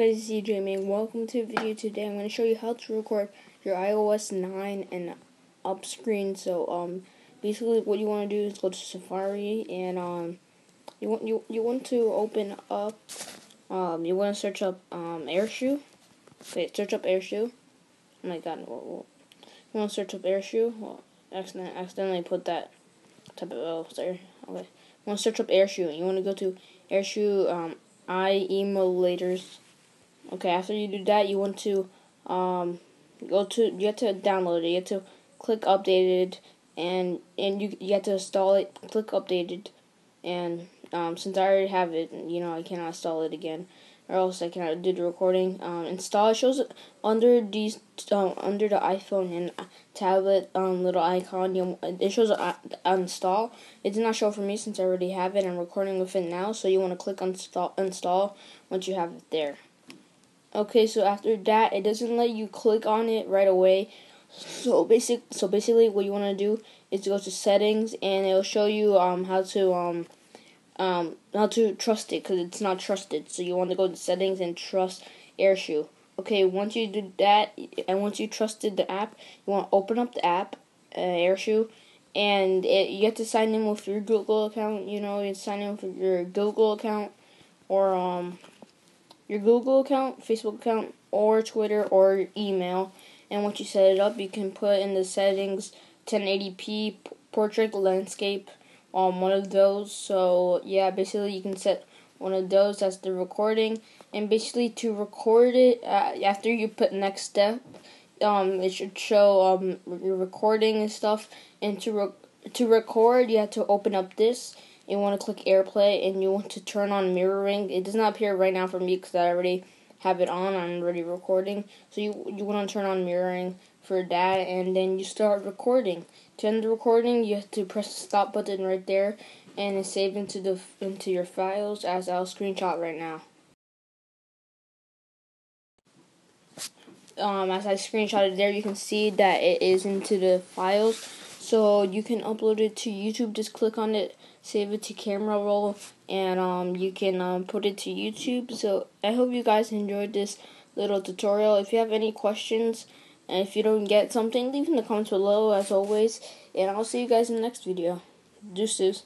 guys, it's CJ Man. Welcome to the video today. I'm going to show you how to record your iOS 9 and up screen. So, um, basically what you want to do is go to Safari and, um, you want, you, you want to open up, um, you want to search up, um, AirShou. Okay, search up AirShou. Oh my god, whoa, whoa. you want to search up AirShou. Well, accidentally, accidentally put that type of, oh, sorry. Okay. You want to search up AirShou. You want to go to AirShou, um, iEmulators. Okay, after you do that, you want to um, go to you have to download it. You have to click updated, and and you you have to install it. Click updated, and um, since I already have it, you know I cannot install it again, or else I cannot do the recording. Um, install it shows under these um, under the iPhone and tablet um, little icon. You it shows uh, install. It did not show for me since I already have it. I'm recording with it now, so you want to click install install once you have it there. Okay, so after that, it doesn't let you click on it right away. So basic, so basically, what you want to do is go to settings, and it'll show you um how to um um, not to trust it because it's not trusted. So you want to go to settings and trust AirShou. Okay, once you do that, and once you trusted the app, you want to open up the app, uh, AirShou, and it, you have to sign in with your Google account. You know, you sign in with your Google account or um your Google account, Facebook account, or Twitter or email. And once you set it up, you can put in the settings 1080p portrait landscape on one of those. So yeah, basically you can set one of those as the recording, and basically to record it uh, after you put next step, um, it should show um your recording and stuff. And to re- to record, you have to open up this. You want to click AirPlay, and you want to turn on mirroring. It does not appear right now for me because I already have it on. I'm already recording. So you you want to turn on mirroring for that, and then you start recording. To end the recording, you have to press the stop button right there, and it's saved into the into your files as I'll screenshot right now. Um, as I screenshotted there, you can see that it is into the files. So you can upload it to YouTube. Just click on it, save it to camera roll, and um, you can um, put it to YouTube. So I hope you guys enjoyed this little tutorial. If you have any questions, and if you don't get something, leave in the comments below as always. And I'll see you guys in the next video. Deuces.